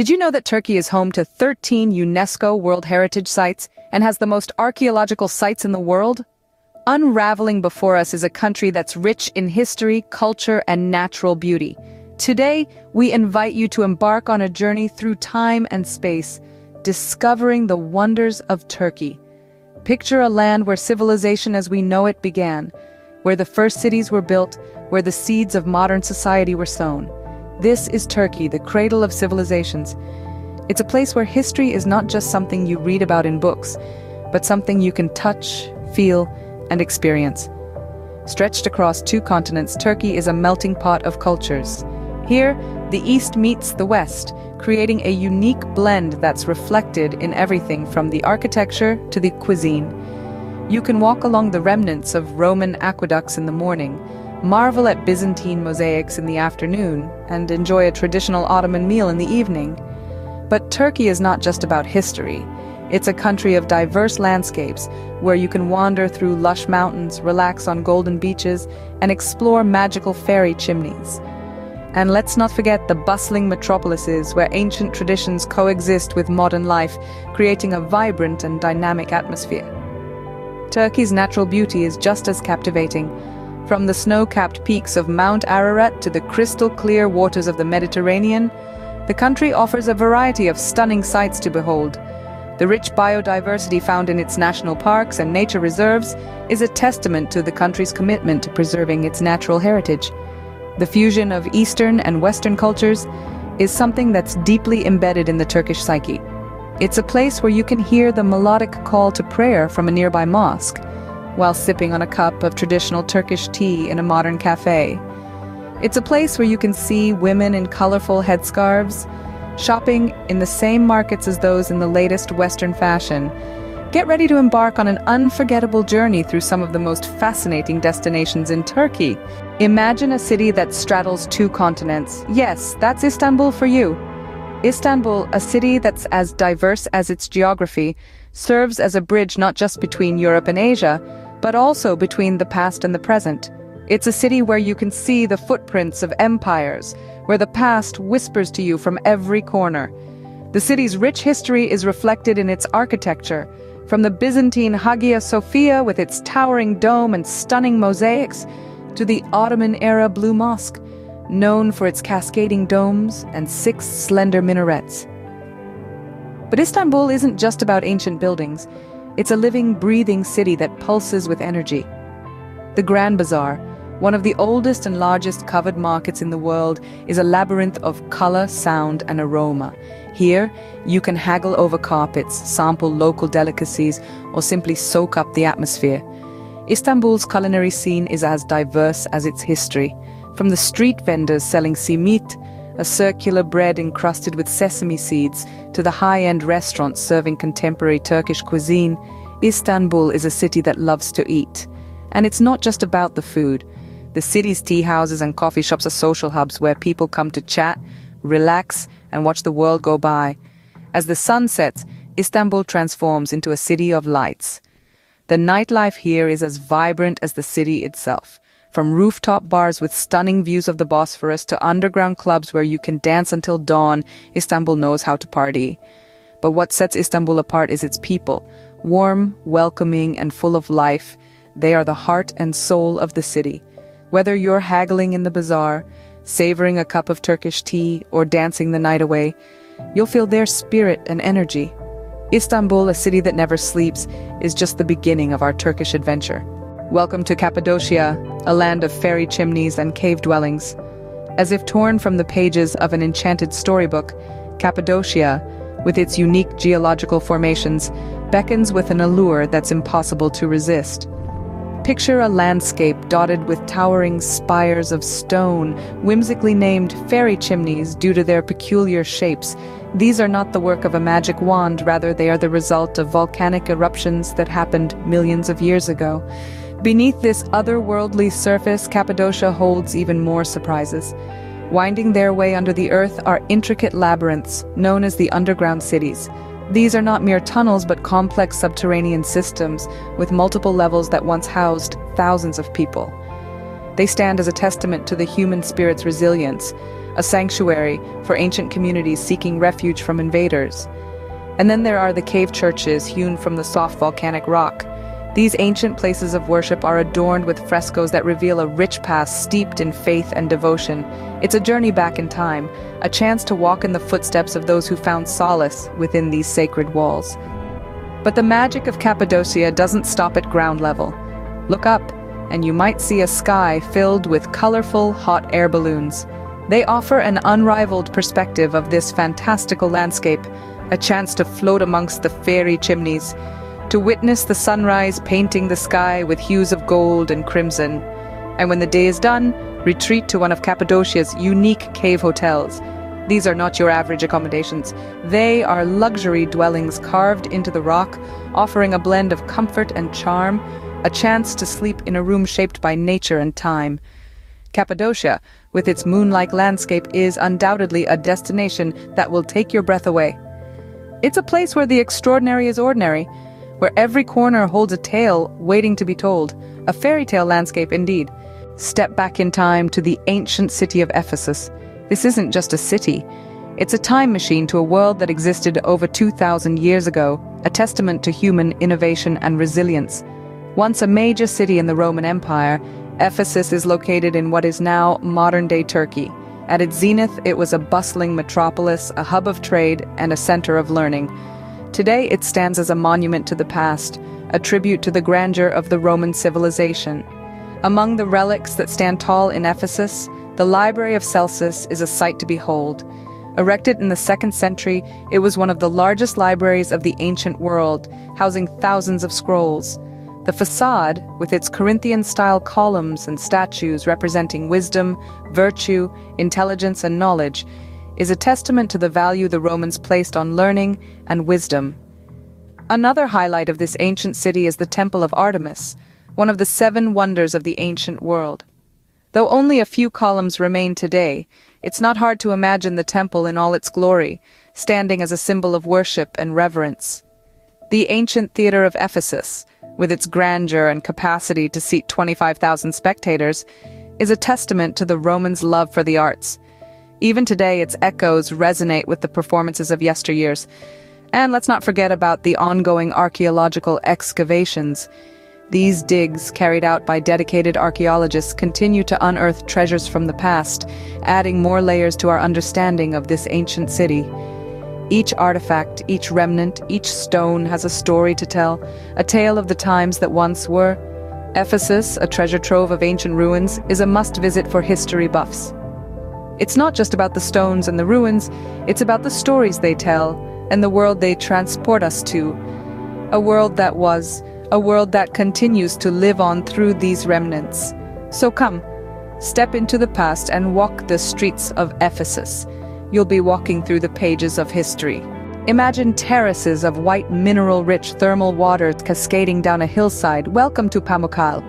Did you know that Turkey is home to 13 UNESCO World Heritage Sites and has the most archaeological sites in the world? Unraveling before us is a country that's rich in history, culture, and natural beauty. Today, we invite you to embark on a journey through time and space, discovering the wonders of Turkey. Picture a land where civilization as we know it began, where the first cities were built, where the seeds of modern society were sown. This is Turkey, the cradle of civilizations. It's a place where history is not just something you read about in books, but something you can touch, feel, and experience. Stretched across two continents, Turkey is a melting pot of cultures. Here, the East meets the West, creating a unique blend that's reflected in everything from the architecture to the cuisine. You can walk along the remnants of Roman aqueducts in the morning, marvel at Byzantine mosaics in the afternoon, and enjoy a traditional Ottoman meal in the evening. But Turkey is not just about history. It's a country of diverse landscapes where you can wander through lush mountains, relax on golden beaches, and explore magical fairy chimneys. And let's not forget the bustling metropolises where ancient traditions coexist with modern life, creating a vibrant and dynamic atmosphere. Turkey's natural beauty is just as captivating, from the snow-capped peaks of Mount Ararat to the crystal-clear waters of the Mediterranean, the country offers a variety of stunning sights to behold. The rich biodiversity found in its national parks and nature reserves is a testament to the country's commitment to preserving its natural heritage. The fusion of Eastern and Western cultures is something that's deeply embedded in the Turkish psyche. It's a place where you can hear the melodic call to prayer from a nearby mosque, while sipping on a cup of traditional Turkish tea in a modern cafe. It's a place where you can see women in colorful headscarves, shopping in the same markets as those in the latest Western fashion. Get ready to embark on an unforgettable journey through some of the most fascinating destinations in Turkey. Imagine a city that straddles two continents. Yes, that's Istanbul for you. Istanbul, a city that's as diverse as its geography, serves as a bridge not just between Europe and Asia, but also between the past and the present. It's a city where you can see the footprints of empires, where the past whispers to you from every corner. The city's rich history is reflected in its architecture, from the Byzantine Hagia Sophia with its towering dome and stunning mosaics, to the Ottoman-era Blue Mosque, known for its cascading domes and six slender minarets. But Istanbul isn't just about ancient buildings. It's a living, breathing city that pulses with energy. The Grand Bazaar, one of the oldest and largest covered markets in the world, is a labyrinth of color, sound, and aroma. Here, you can haggle over carpets, sample local delicacies, or simply soak up the atmosphere. Istanbul's culinary scene is as diverse as its history. From the street vendors selling simit a circular bread encrusted with sesame seeds, to the high-end restaurants serving contemporary Turkish cuisine, Istanbul is a city that loves to eat. And it's not just about the food. The city's tea houses and coffee shops are social hubs where people come to chat, relax, and watch the world go by. As the sun sets, Istanbul transforms into a city of lights. The nightlife here is as vibrant as the city itself. From rooftop bars with stunning views of the Bosphorus to underground clubs where you can dance until dawn, Istanbul knows how to party. But what sets Istanbul apart is its people. Warm, welcoming, and full of life, they are the heart and soul of the city. Whether you're haggling in the bazaar, savoring a cup of Turkish tea, or dancing the night away, you'll feel their spirit and energy. Istanbul, a city that never sleeps, is just the beginning of our Turkish adventure. Welcome to Cappadocia, a land of fairy chimneys and cave dwellings. As if torn from the pages of an enchanted storybook, Cappadocia, with its unique geological formations, beckons with an allure that's impossible to resist. Picture a landscape dotted with towering spires of stone, whimsically named fairy chimneys due to their peculiar shapes. These are not the work of a magic wand, rather they are the result of volcanic eruptions that happened millions of years ago. Beneath this otherworldly surface, Cappadocia holds even more surprises. Winding their way under the earth are intricate labyrinths, known as the underground cities. These are not mere tunnels but complex subterranean systems, with multiple levels that once housed thousands of people. They stand as a testament to the human spirit's resilience, a sanctuary for ancient communities seeking refuge from invaders. And then there are the cave churches hewn from the soft volcanic rock. These ancient places of worship are adorned with frescoes that reveal a rich past steeped in faith and devotion. It's a journey back in time, a chance to walk in the footsteps of those who found solace within these sacred walls. But the magic of Cappadocia doesn't stop at ground level. Look up, and you might see a sky filled with colorful, hot air balloons. They offer an unrivaled perspective of this fantastical landscape, a chance to float amongst the fairy chimneys, to witness the sunrise painting the sky with hues of gold and crimson. And when the day is done, retreat to one of Cappadocia's unique cave hotels. These are not your average accommodations. They are luxury dwellings carved into the rock, offering a blend of comfort and charm, a chance to sleep in a room shaped by nature and time. Cappadocia, with its moon-like landscape, is undoubtedly a destination that will take your breath away. It's a place where the extraordinary is ordinary, where every corner holds a tale waiting to be told, a fairy tale landscape indeed. Step back in time to the ancient city of Ephesus. This isn't just a city. It's a time machine to a world that existed over 2,000 years ago, a testament to human innovation and resilience. Once a major city in the Roman Empire, Ephesus is located in what is now modern-day Turkey. At its zenith, it was a bustling metropolis, a hub of trade, and a center of learning. Today it stands as a monument to the past, a tribute to the grandeur of the Roman civilization. Among the relics that stand tall in Ephesus, the Library of Celsus is a sight to behold. Erected in the 2nd century, it was one of the largest libraries of the ancient world, housing thousands of scrolls. The facade, with its Corinthian-style columns and statues representing wisdom, virtue, intelligence and knowledge, is a testament to the value the Romans placed on learning and wisdom. Another highlight of this ancient city is the Temple of Artemis, one of the seven wonders of the ancient world. Though only a few columns remain today, it's not hard to imagine the temple in all its glory, standing as a symbol of worship and reverence. The ancient theater of Ephesus, with its grandeur and capacity to seat 25,000 spectators, is a testament to the Romans' love for the arts, even today, its echoes resonate with the performances of yesteryears. And let's not forget about the ongoing archaeological excavations. These digs, carried out by dedicated archaeologists, continue to unearth treasures from the past, adding more layers to our understanding of this ancient city. Each artifact, each remnant, each stone has a story to tell, a tale of the times that once were. Ephesus, a treasure trove of ancient ruins, is a must-visit for history buffs. It's not just about the stones and the ruins, it's about the stories they tell and the world they transport us to. A world that was, a world that continues to live on through these remnants. So come, step into the past and walk the streets of Ephesus. You'll be walking through the pages of history. Imagine terraces of white mineral-rich thermal waters cascading down a hillside. Welcome to Pamukkale.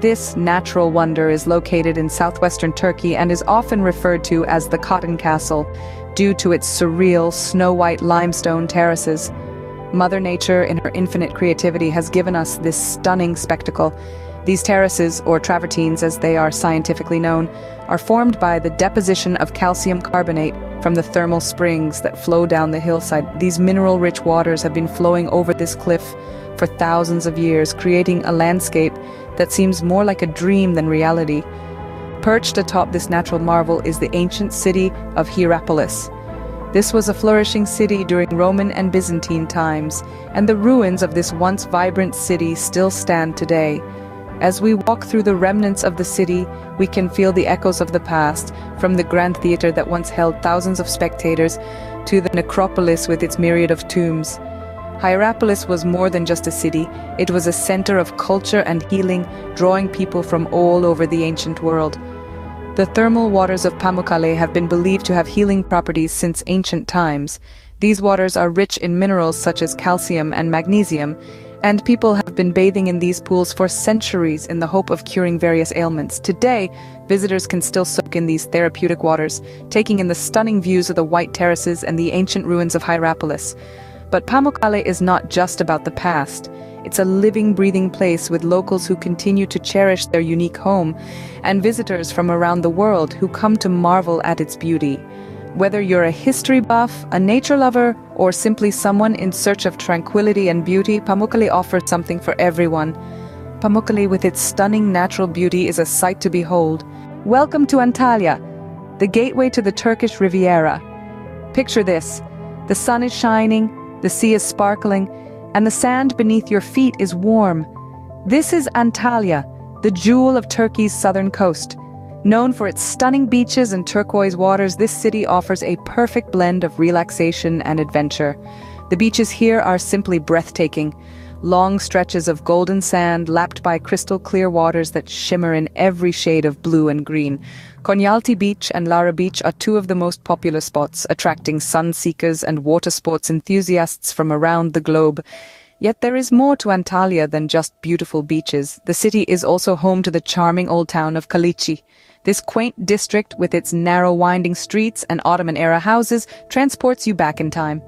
This natural wonder is located in southwestern Turkey and is often referred to as the Cotton Castle due to its surreal, snow-white limestone terraces. Mother Nature, in her infinite creativity, has given us this stunning spectacle. These terraces, or travertines as they are scientifically known, are formed by the deposition of calcium carbonate from the thermal springs that flow down the hillside. These mineral-rich waters have been flowing over this cliff for thousands of years, creating a landscape that seems more like a dream than reality. Perched atop this natural marvel is the ancient city of Hierapolis. This was a flourishing city during Roman and Byzantine times, and the ruins of this once vibrant city still stand today. As we walk through the remnants of the city, we can feel the echoes of the past, from the grand theater that once held thousands of spectators to the necropolis with its myriad of tombs. Hierapolis was more than just a city, it was a center of culture and healing, drawing people from all over the ancient world. The thermal waters of Pamukkale have been believed to have healing properties since ancient times. These waters are rich in minerals such as calcium and magnesium, and people have been bathing in these pools for centuries in the hope of curing various ailments. Today, visitors can still soak in these therapeutic waters, taking in the stunning views of the white terraces and the ancient ruins of Hierapolis. But Pamukkale is not just about the past. It's a living, breathing place with locals who continue to cherish their unique home and visitors from around the world who come to marvel at its beauty. Whether you're a history buff, a nature lover, or simply someone in search of tranquility and beauty, Pamukkale offers something for everyone. Pamukkale with its stunning natural beauty is a sight to behold. Welcome to Antalya, the gateway to the Turkish Riviera. Picture this. The sun is shining, the sea is sparkling, and the sand beneath your feet is warm. This is Antalya, the jewel of Turkey's southern coast. Known for its stunning beaches and turquoise waters, this city offers a perfect blend of relaxation and adventure. The beaches here are simply breathtaking. Long stretches of golden sand lapped by crystal clear waters that shimmer in every shade of blue and green. Konyaaltı Beach and Lara Beach are two of the most popular spots, attracting sun seekers and water sports enthusiasts from around the globe. Yet there is more to Antalya than just beautiful beaches. The city is also home to the charming old town of Kaleiçi. This quaint district, with its narrow winding streets and Ottoman-era houses, transports you back in time.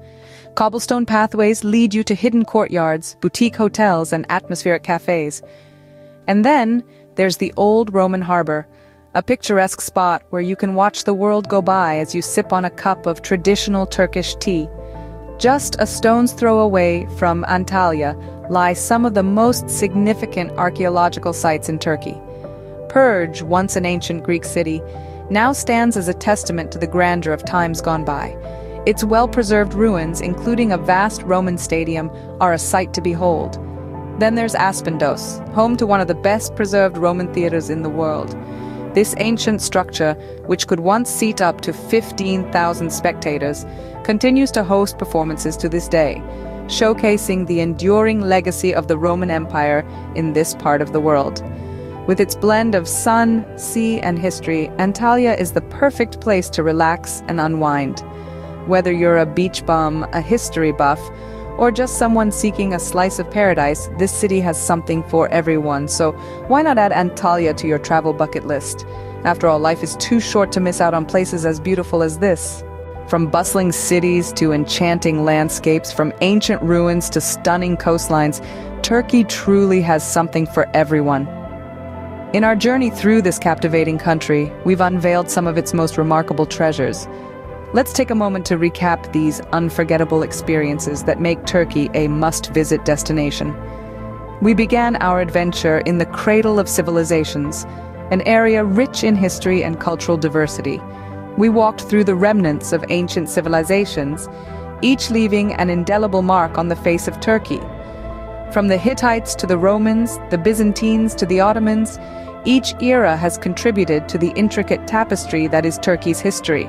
Cobblestone pathways lead you to hidden courtyards, boutique hotels, and atmospheric cafes. And then, there's the old Roman harbor, a picturesque spot where you can watch the world go by as you sip on a cup of traditional Turkish tea. Just a stone's throw away from Antalya lie some of the most significant archaeological sites in Turkey. Perge, once an ancient Greek city, now stands as a testament to the grandeur of times gone by. Its well-preserved ruins, including a vast Roman stadium, are a sight to behold. Then there's Aspendos, home to one of the best preserved Roman theaters in the world. This ancient structure, which could once seat up to 15,000 spectators, continues to host performances to this day, showcasing the enduring legacy of the Roman Empire in this part of the world. With its blend of sun, sea, and history, Antalya is the perfect place to relax and unwind. Whether you're a beach bum, a history buff, or just someone seeking a slice of paradise, this city has something for everyone, so why not add Antalya to your travel bucket list? After all, life is too short to miss out on places as beautiful as this. From bustling cities to enchanting landscapes, from ancient ruins to stunning coastlines, Turkey truly has something for everyone. In our journey through this captivating country, we've unveiled some of its most remarkable treasures. Let's take a moment to recap these unforgettable experiences that make Turkey a must-visit destination. We began our adventure in the cradle of civilizations, an area rich in history and cultural diversity. We walked through the remnants of ancient civilizations, each leaving an indelible mark on the face of Turkey. From the Hittites to the Romans, the Byzantines to the Ottomans, each era has contributed to the intricate tapestry that is Turkey's history.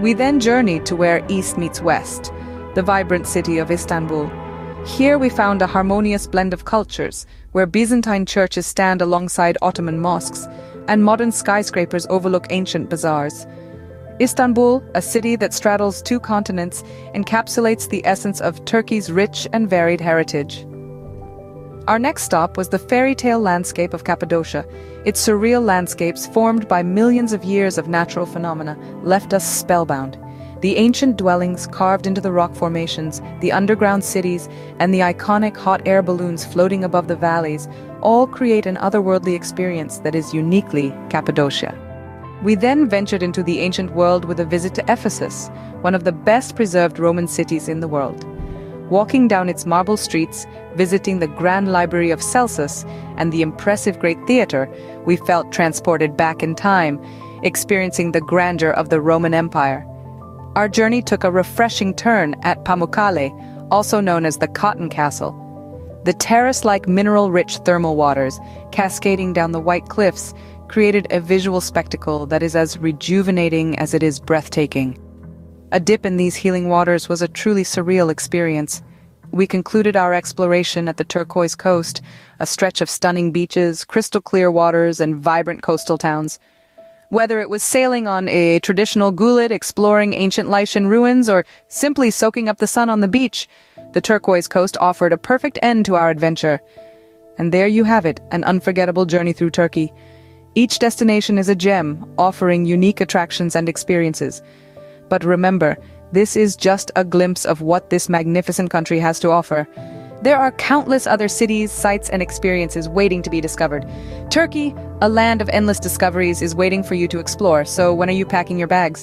We then journeyed to where east meets west, the vibrant city of Istanbul. Here we found a harmonious blend of cultures, where Byzantine churches stand alongside Ottoman mosques, and modern skyscrapers overlook ancient bazaars. Istanbul, a city that straddles two continents, encapsulates the essence of Turkey's rich and varied heritage. Our next stop was the fairy tale landscape of Cappadocia. Its surreal landscapes, formed by millions of years of natural phenomena, left us spellbound. The ancient dwellings carved into the rock formations, the underground cities, and the iconic hot air balloons floating above the valleys all create an otherworldly experience that is uniquely Cappadocia. We then ventured into the ancient world with a visit to Ephesus, one of the best preserved Roman cities in the world. Walking down its marble streets, visiting the Grand Library of Celsus and the impressive Great Theatre, we felt transported back in time, experiencing the grandeur of the Roman Empire. Our journey took a refreshing turn at Pamukkale, also known as the Cotton Castle. The terrace-like mineral-rich thermal waters, cascading down the white cliffs, created a visual spectacle that is as rejuvenating as it is breathtaking. A dip in these healing waters was a truly surreal experience. We concluded our exploration at the turquoise coast, a stretch of stunning beaches, crystal clear waters, and vibrant coastal towns. Whether it was sailing on a traditional gulet exploring ancient Lycian ruins or simply soaking up the sun on the beach, the turquoise coast offered a perfect end to our adventure. And there you have it, an unforgettable journey through Turkey. Each destination is a gem, offering unique attractions and experiences. But remember, this is just a glimpse of what this magnificent country has to offer. There are countless other cities, sites, and experiences waiting to be discovered. Turkey, a land of endless discoveries, is waiting for you to explore, so when are you packing your bags?